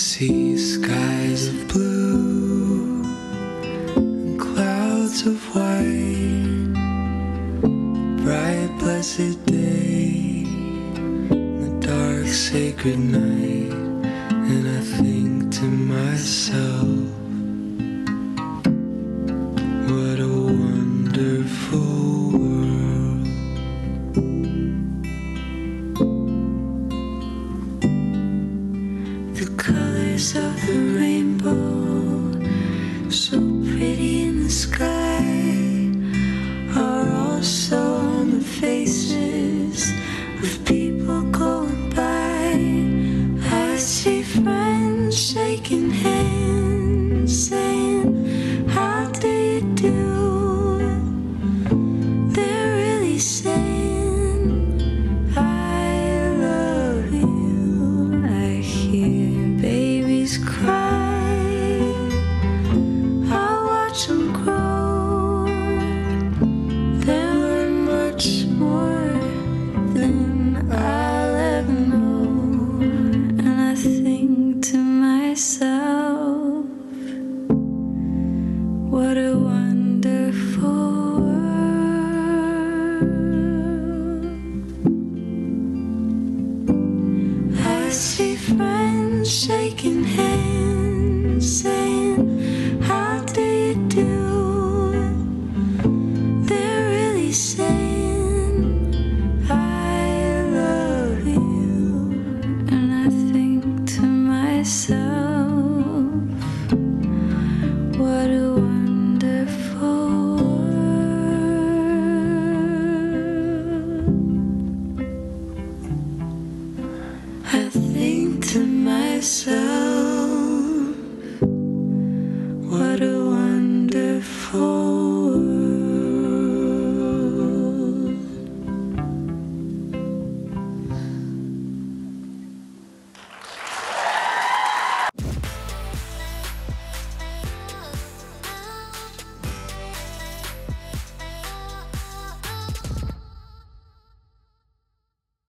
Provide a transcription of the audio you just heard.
see skies of blue and clouds of white, bright blessed day, the dark sacred night, and I think to myself, what a wonderful world. Of the rainbow, so pretty in the sky, are also on the faces of people going by. I see friends shaking hands, myself, what a wonderful world. I see friends shaking hands, saying, myself.